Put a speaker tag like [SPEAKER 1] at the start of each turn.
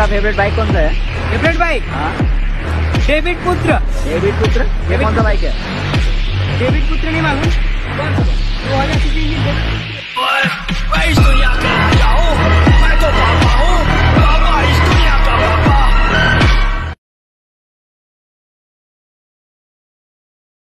[SPEAKER 1] आपका favourite bike कौन सा है?
[SPEAKER 2] फेवरेट बाइक
[SPEAKER 1] हाँ।
[SPEAKER 2] डेविड पुत्र
[SPEAKER 1] डेविड पुत्र ये
[SPEAKER 2] डेविड
[SPEAKER 1] कौन सा बाइक है?
[SPEAKER 2] डेविड पुत्र नहीं मालूम।